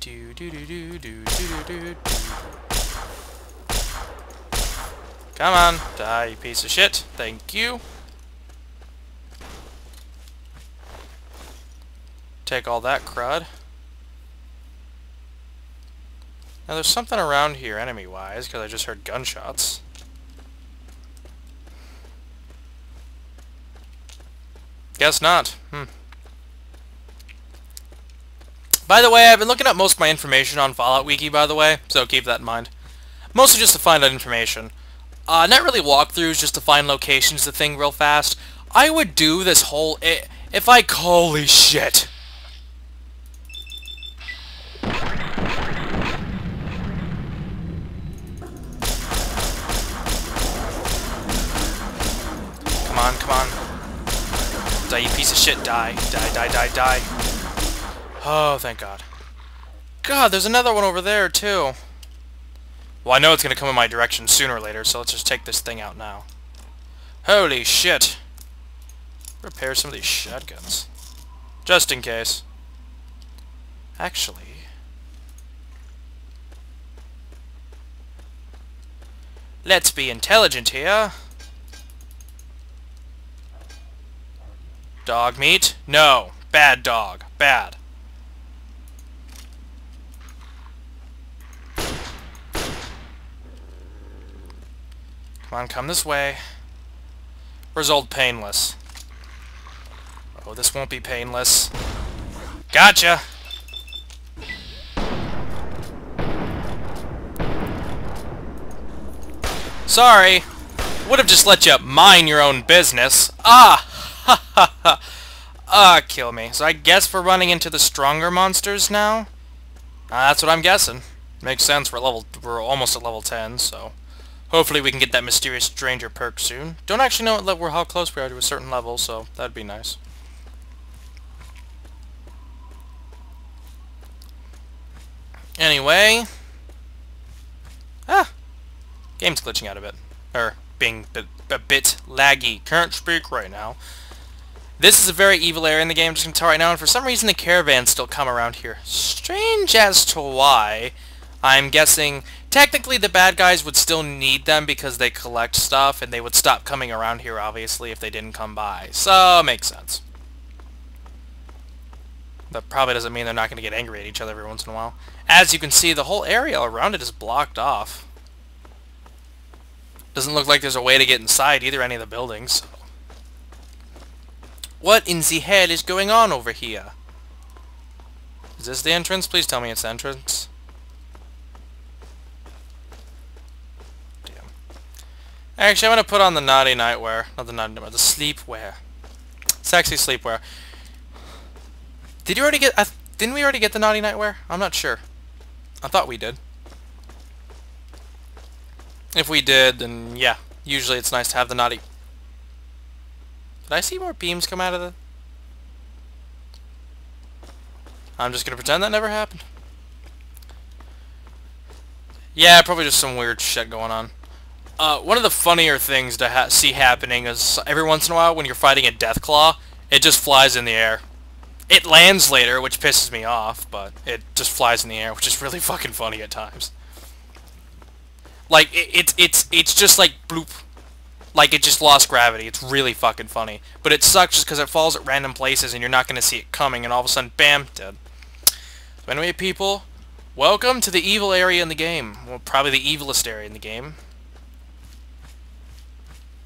Do do do do do do do do. Come on, die, you piece of shit. Thank you. Take all that crud. Now there's something around here enemy-wise, because I just heard gunshots. Guess not. Hmm. By the way, I've been looking up most of my information on Fallout Wiki, by the way, so keep that in mind. Mostly just to find out information. Uh, not really walkthroughs, just to find locations the thing real fast. I would do this whole... If I... Holy shit! Come on, come on. Die, you piece of shit, die. Die, die, die, die. Oh, thank God. God, there's another one over there, too. Well, I know it's going to come in my direction sooner or later, so let's just take this thing out now. Holy shit. Repair some of these shotguns. Just in case. Actually... Let's be intelligent here. Dogmeat? No. Bad dog. Bad. Come on, come this way. Result painless. Oh, this won't be painless. Gotcha! Sorry. Would have just let you mind your own business. Ah! Ha ha ha! Ah, kill me. So I guess we're running into the stronger monsters now? Uh, that's what I'm guessing. Makes sense, we're level we're almost at level 10, so hopefully we can get that mysterious stranger perk soon. Don't actually know what how close we are to a certain level, so that'd be nice. Anyway, ah, game's glitching out a bit, or being a bit laggy. Current speak right now. This is a very evil area in the game, I'm just going to tell right now, and for some reason the caravans still come around here. Strange as to why. I'm guessing, technically the bad guys would still need them because they collect stuff, and they would stop coming around here, obviously, if they didn't come by. So, makes sense. That probably doesn't mean they're not going to get angry at each other every once in a while. As you can see, the whole area around it is blocked off. Doesn't look like there's a way to get inside either any of the buildings. What in the hell is going on over here? Is this the entrance? Please tell me it's the entrance. Damn. Actually, I'm going to put on the naughty nightwear. Not the naughty nightwear, the sleepwear. Sexy sleepwear. Did you already get... Didn't we already get the naughty nightwear? I'm not sure. I thought we did. If we did, then yeah. Usually it's nice to have the naughty did I see more beams come out of the... I'm just gonna pretend that never happened. Yeah, probably just some weird shit going on. Uh, one of the funnier things to ha see happening is every once in a while when you're fighting a Deathclaw, it just flies in the air. It lands later, which pisses me off, but it just flies in the air, which is really fucking funny at times. Like, it, it's, it's, it's just like bloop, like it just lost gravity. It's really fucking funny. But it sucks just because it falls at random places and you're not going to see it coming and all of a sudden, bam, dead. So anyway, people, welcome to the evil area in the game. Well, probably the evilest area in the game.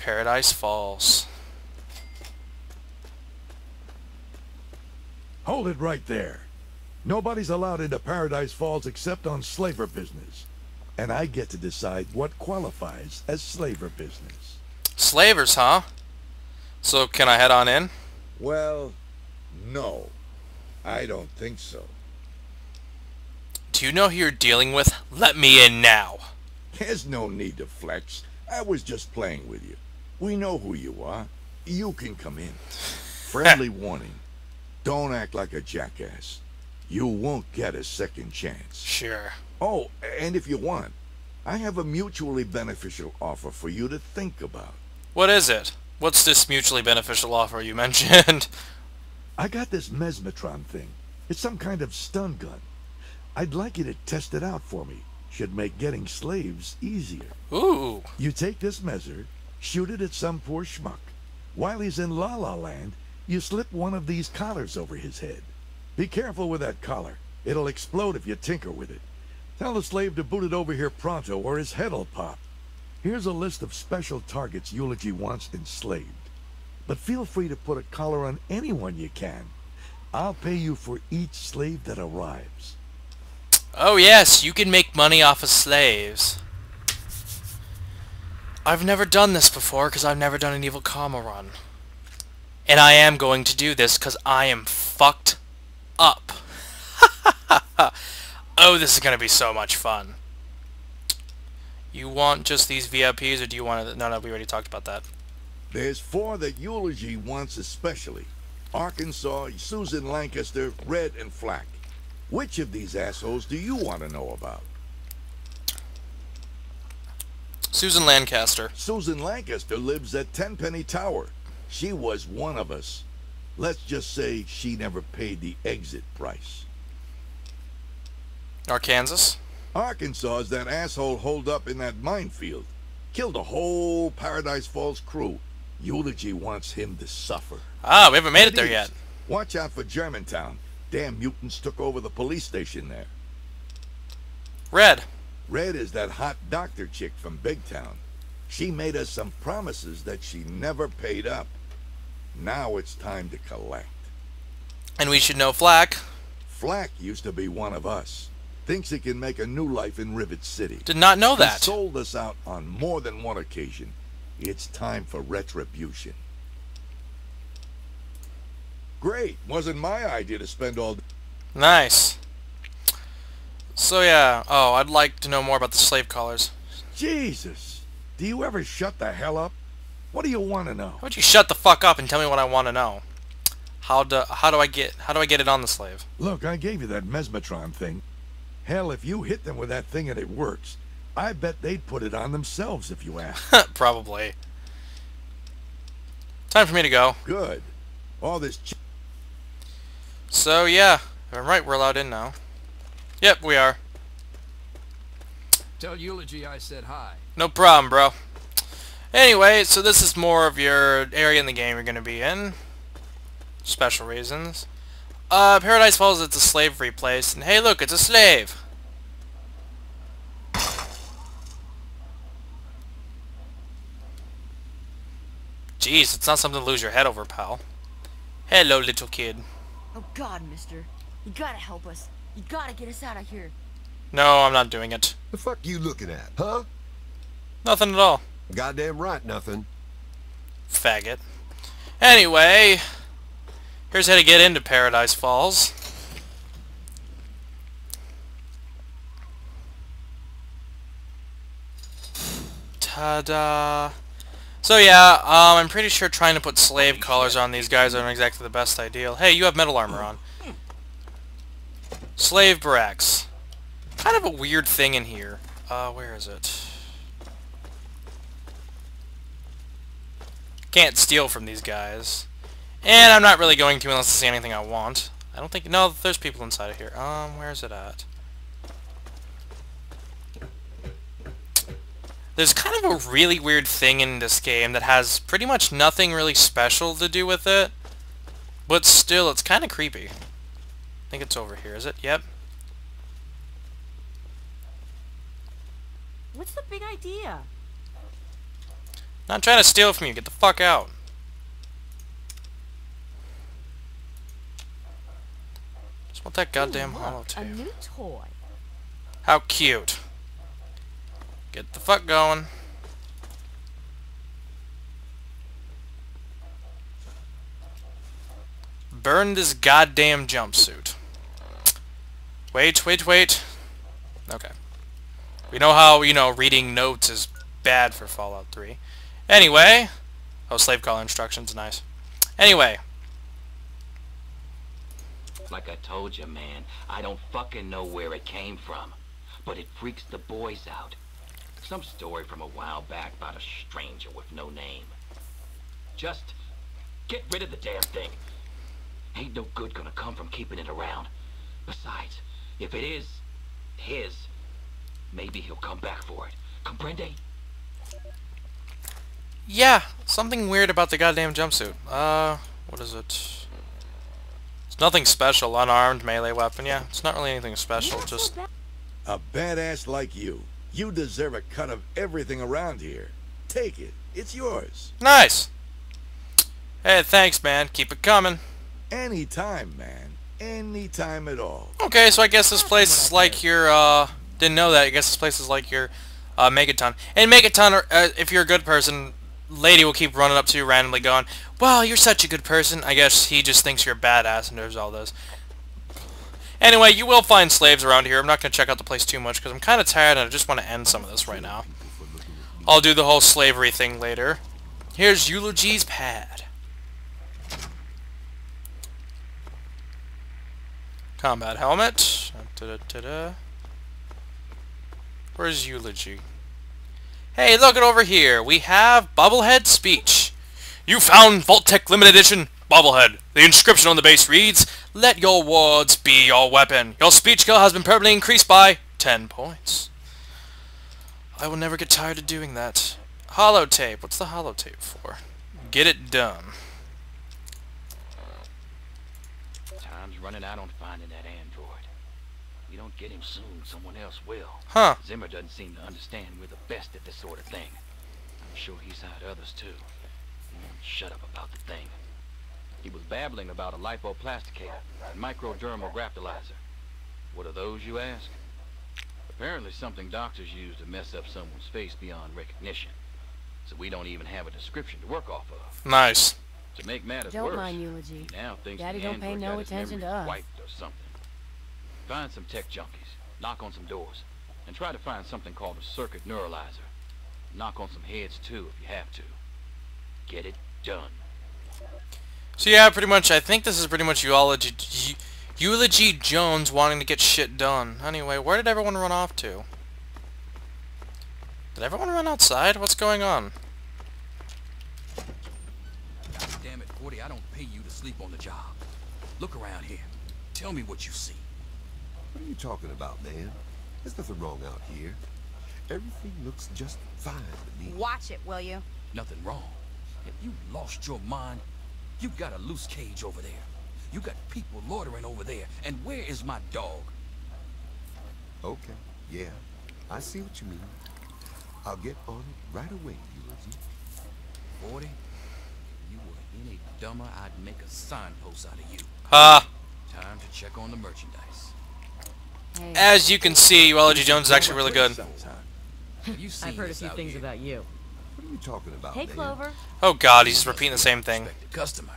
Paradise Falls. Hold it right there. Nobody's allowed into Paradise Falls except on slaver business. And I get to decide what qualifies as slaver business. Slavers, huh? So can I head on in? Well, no. I don't think so. Do you know who you're dealing with? Let me in now. There's no need to flex. I was just playing with you. We know who you are. You can come in. Friendly warning. Don't act like a jackass. You won't get a second chance. Sure. Oh, and if you want, I have a mutually beneficial offer for you to think about. What is it? What's this mutually beneficial offer you mentioned? I got this mesmetron thing. It's some kind of stun gun. I'd like you to test it out for me. Should make getting slaves easier. Ooh. You take this measure, shoot it at some poor schmuck. While he's in La La Land, you slip one of these collars over his head. Be careful with that collar. It'll explode if you tinker with it. Tell the slave to boot it over here pronto or his head'll pop. Here's a list of special targets Eulogy wants enslaved. But feel free to put a collar on anyone you can. I'll pay you for each slave that arrives. Oh yes, you can make money off of slaves. I've never done this before because I've never done an Evil Karma run. And I am going to do this because I am fucked up. oh, this is going to be so much fun. You want just these VIPs or do you want to... No, no, we already talked about that. There's four that Eulogy wants especially. Arkansas, Susan Lancaster, Red, and Flack. Which of these assholes do you want to know about? Susan Lancaster. Susan Lancaster lives at Tenpenny Tower. She was one of us. Let's just say she never paid the exit price. Arkansas? Arkansas is that asshole holed up in that minefield. Killed a whole Paradise Falls crew. Eulogy wants him to suffer. Ah, we haven't made it there yet. Watch out for Germantown. Damn mutants took over the police station there. Red. Red is that hot doctor chick from Big Town. She made us some promises that she never paid up. Now it's time to collect. And we should know Flack. Flack used to be one of us. Thinks he can make a new life in Rivet City. Did not know He that. sold us out on more than one occasion. It's time for retribution. Great. Wasn't my idea to spend all Nice. So yeah, oh, I'd like to know more about the slave collars. Jesus! Do you ever shut the hell up? What do you want to know? How about you shut the fuck up and tell me what I want to know? How do how do I get how do I get it on the slave? Look, I gave you that mesmetron thing. Hell, if you hit them with that thing and it works, I bet they'd put it on themselves if you asked. Probably. Time for me to go. good. All this ch So yeah, I'm right, we're allowed in now. Yep, we are. Tell Eulogy I said hi. No problem, bro. Anyway, so this is more of your area in the game you're going to be in. Special reasons. Uh, Paradise Falls, it's a slavery place. And hey, look, it's a slave. Jeez, it's not something to lose your head over, pal. Hello, little kid. Oh God, mister. You gotta help us. You gotta get us out of here. No, I'm not doing it. The fuck you looking at, huh? Nothing at all. Goddamn right, nothing. Faggot. Anyway, here's how to get into Paradise Falls. Ta-da! So yeah, um, I'm pretty sure trying to put slave collars on these guys aren't exactly the best ideal. Hey, you have metal armor on. Slave barracks. Kind of a weird thing in here. Uh, where is it? Can't steal from these guys. And I'm not really going to unless I see anything I want. I don't think... No, there's people inside of here. Um, where is it at? There's kind of a really weird thing in this game that has pretty much nothing really special to do with it. But still, it's kind of creepy. I think it's over here, is it? Yep. What's the big idea? Not trying to steal from you. Get the fuck out. Just want that goddamn Ooh, hollow look, A new toy. How cute. Get the fuck going. Burn this goddamn jumpsuit. Wait, wait, wait. Okay. We know how, you know, reading notes is bad for Fallout 3. Anyway. Oh, slave call instructions, nice. Anyway. Like I told you, man, I don't fucking know where it came from. But it freaks the boys out. Some story from a while back about a stranger with no name. Just get rid of the damn thing. Ain't no good gonna come from keeping it around. Besides, if it is, his, maybe he'll come back for it. Comprende? Yeah, something weird about the goddamn jumpsuit. Uh, what is it? It's nothing special. Unarmed melee weapon. Yeah, it's not really anything special. Just A badass like you. You deserve a cut of everything around here. Take it. It's yours. nice. Hey, thanks, man. Keep it coming. Anytime, man. Anytime at all. Okay, so I guess this place is like your, uh, didn't know that. I guess this place is like your, uh, Megaton. And Megaton, uh, if you're a good person, lady will keep running up to you randomly going, Wow, you're such a good person. I guess he just thinks you're a badass and does all this. Anyway, you will find slaves around here. I'm not going to check out the place too much because I'm kind of tired and I just want to end some of this right now. I'll do the whole slavery thing later. Here's Eulogy's pad. Combat helmet. Da-da-da-da. Where's Eulogy? Hey, look it over here. We have Bubblehead Speech. You found Vault-Tec Limited Edition Bubblehead. The inscription on the base reads, Let your words be your weapon. Your speech skill has been permanently increased by 10 points. I will never get tired of doing that. Holotape. What's the holotape for? Get it done. Time's running out on finding that android. We don't get him soon, someone else will. Huh. Zimmer doesn't seem to understand we're the best at this sort of thing. I'm sure he's had others too. Shut up about the thing. He was babbling about a lipoplasticator and microdermal graptolizer. What are those, you ask? Apparently something doctors use to mess up someone's face beyond recognition. So we don't even have a description to work off of. Nice. To make matters Don't worse, mind eulogy. now thinks Daddy the don't pay no attention to us. Wiped or something. Find some tech junkies, knock on some doors, and try to find something called a circuit neuralizer. Knock on some heads too if you have to. Get it done. So yeah, pretty much, I think this is pretty much Eulogy, Eulogy Jones wanting to get shit done. Anyway, where did everyone run off to? Did everyone run outside? What's going on? God damn it, Forty, I don't pay you to sleep on the job. Look around here. Tell me what you see. What are you talking about, man? There's nothing wrong out here. Everything looks just fine to me. Watch it, will you? Nothing wrong. If you lost your mind? You got a loose cage over there. You got people loitering over there. And where is my dog? Okay, yeah. I see what you mean. I'll get on it right away, Eulogy. Forty, if you were any dumber, I'd make a signpost out of you. Ah, Time to check on the merchandise. Hey, as you can see, Eulogy Jones is actually really good. Have you seen I've heard a few things here? about you. What are you talking about, hey, man? Clover. Oh god, he's repeating the same thing. Customer.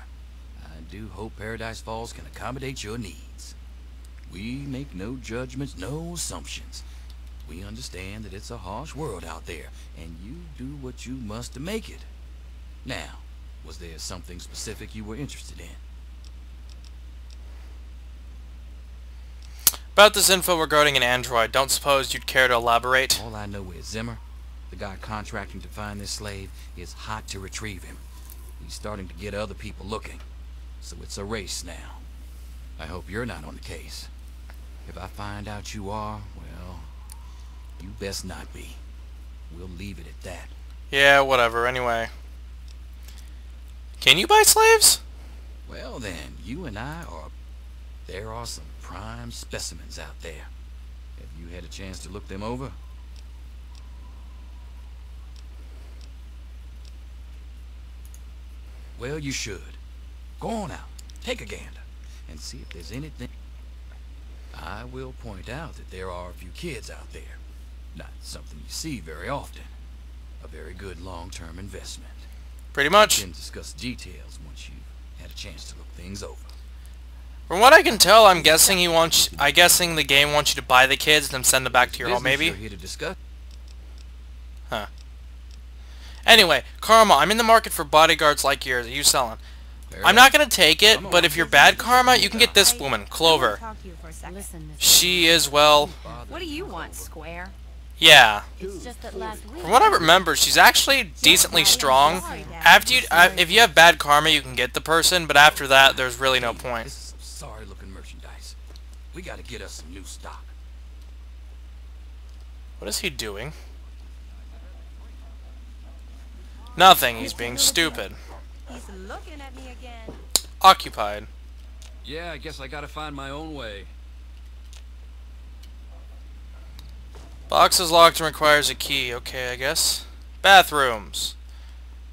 I do hope Paradise Falls can accommodate your needs. We make no judgments, no assumptions. We understand that it's a harsh world out there, and you do what you must to make it. Now, was there something specific you were interested in? About this info regarding an android, don't suppose you'd care to elaborate? All I know is Zimmer, the guy contracting to find this slave, is hot to retrieve him. He's starting to get other people looking. So it's a race now. I hope you're not on the case. If I find out you are, well, you best not be. We'll leave it at that. Yeah, whatever, anyway. Can you buy slaves? Well then, you and I are... There are some prime specimens out there. Have you had a chance to look them over? Well, you should. Go on out, take a gander, and see if there's anything... I will point out that there are a few kids out there. Not something you see very often. A very good long-term investment. Pretty We much. can discuss details once you've had a chance to look things over. From what I can tell, I'm guessing he wants. I guessing the game wants you to buy the kids and then send them back to your home, maybe. You're here to discuss. Anyway, Karma, I'm in the market for bodyguards like yours. Are you selling? I'm not gonna take it, but if you're bad Karma, you can get this woman, Clover. Talk to you for a second. Listen, miss. She is well, What do you want, Square? Yeah. It's just that last week. From what I remember, she's actually decently strong. After you, uh, if you have bad karma, you can get the person, but after that, there's really no point. This is sorry-looking merchandise. We got to get us some new stock. What is he doing? Nothing, he's being stupid. He's looking at me again. Occupied. Yeah, I guess I gotta find my own way. Box is locked and requires a key. Okay, I guess. Bathrooms.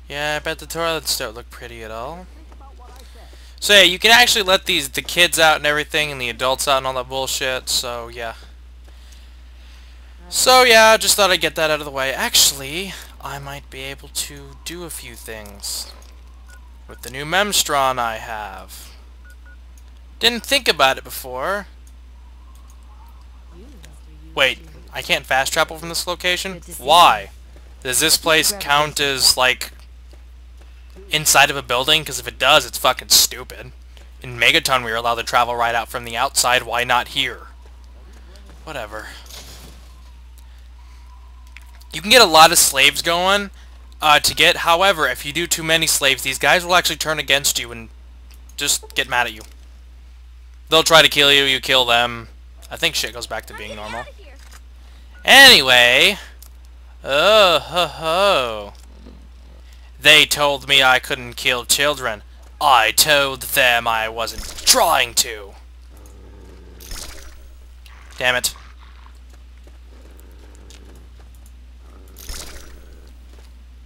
Yeah, I bet the toilets don't look pretty at all. So yeah, you can actually let these the kids out and everything, and the adults out and all that bullshit. So yeah. So yeah, I just thought I'd get that out of the way. Actually, I might be able to do a few things with the new Mesmetron I have. Didn't think about it before. Wait, I can't fast travel from this location? Why? Does this place count as, like, inside of a building? Because if it does, it's fucking stupid. In Megaton, we were allowed to travel right out from the outside. Why not here? Whatever. You can get a lot of slaves going uh, to get. However, if you do too many slaves, these guys will actually turn against you and just get mad at you. They'll try to kill you, you kill them. I think shit goes back to being normal. Anyway, oh ho ho. They told me I couldn't kill children. I told them I wasn't trying to. Damn it.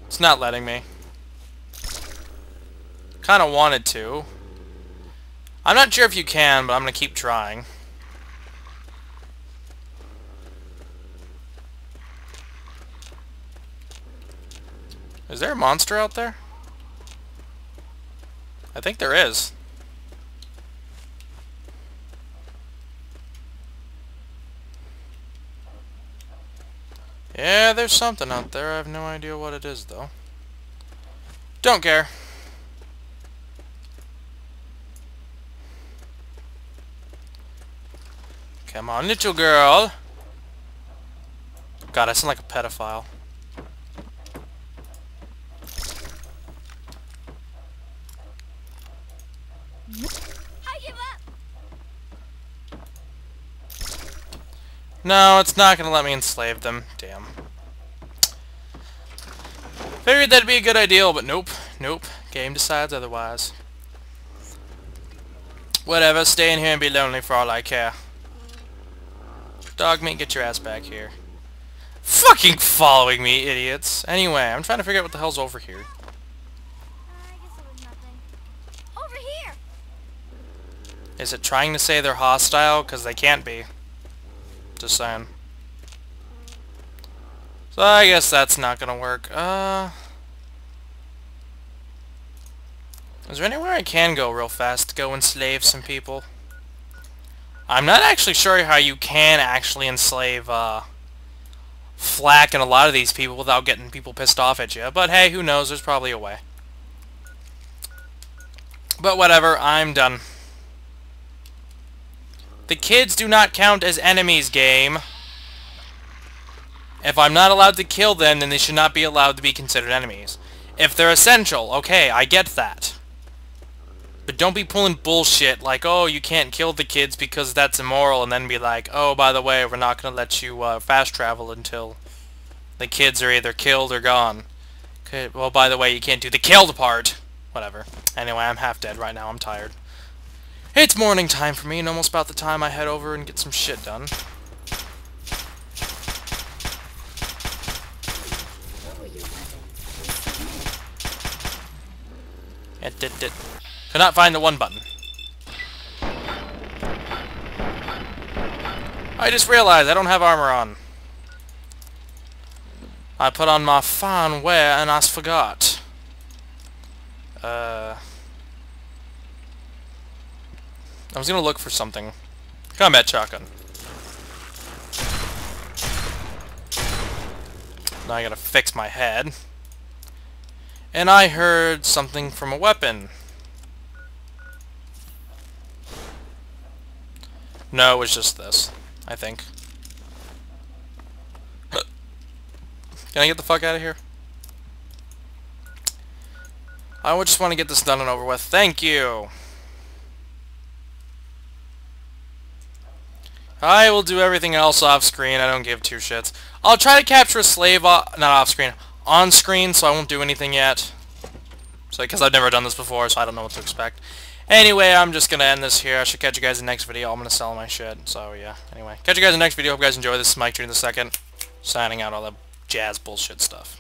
It's not letting me. Kinda wanted to. I'm not sure if you can, but I'm gonna keep trying. Is there a monster out there? I think there is. Yeah, there's something out there. I have no idea what it is, though. Don't care. Come on, little girl. God, I sound like a pedophile. I give up. No, it's not gonna let me enslave them. Damn. Figured that'd be a good idea, but nope. Nope. Game decides otherwise. Whatever, stay in here and be lonely for all I care. Dogmeat, get your ass back here. Fucking following me, idiots. Anyway, I'm trying to figure out what the hell's over here. I guess it was nothing. Over here. Is it trying to say they're hostile? Because they can't be. Just saying. So I guess that's not gonna work. Uh... Is there anywhere I can go real fast to go enslave some people? I'm not actually sure how you can actually enslave, uh... Flack and a lot of these people without getting people pissed off at you. But hey, who knows? There's probably a way. But whatever, I'm done. The kids do not count as enemies, game. If I'm not allowed to kill them, then they should not be allowed to be considered enemies. If they're essential, okay, I get that. But don't be pulling bullshit like, oh, you can't kill the kids because that's immoral, and then be like, oh, by the way, we're not going to let you uh, fast travel until the kids are either killed or gone. Okay, well, by the way, you can't do the killed part. Whatever. Anyway, I'm half dead right now. I'm tired. It's morning time for me, and almost about the time I head over and get some shit done. It did it. Could not find the one button. I just realized I don't have armor on. I put on my fine wear and I forgot. Uh... I was gonna look for something. Combat shotgun. Now I gotta fix my head. And I heard something from a weapon. No, it was just this, I think. Can I get the fuck out of here? I just want to get this done and over with. Thank you! I will do everything else off screen. I don't give two shits. I'll try to capture a slave off, not off screen, on screen, so I won't do anything yet. So, because I've never done this before, so I don't know what to expect. Anyway, I'm just going to end this here. I should catch you guys in the next video. I'm going to sell my shit. So, yeah. Anyway, catch you guys in the next video. Hope you guys enjoy. This is Mike Jr. the second, signing out all the jazz bullshit stuff.